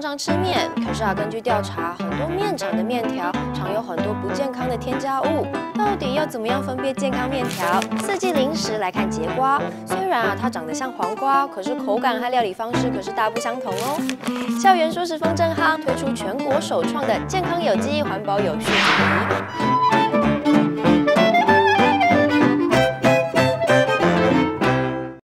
常常吃面，可是啊，根据调查，很多面厂的面条常有很多不健康的添加物。到底要怎么样分辨健康面条？四季零食来看，节瓜虽然啊它长得像黄瓜，可是口感和料理方式可是大不相同哦。校园舒适风正康推出全国首创的健康、有机、环保、有序主题。